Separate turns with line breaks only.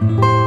Música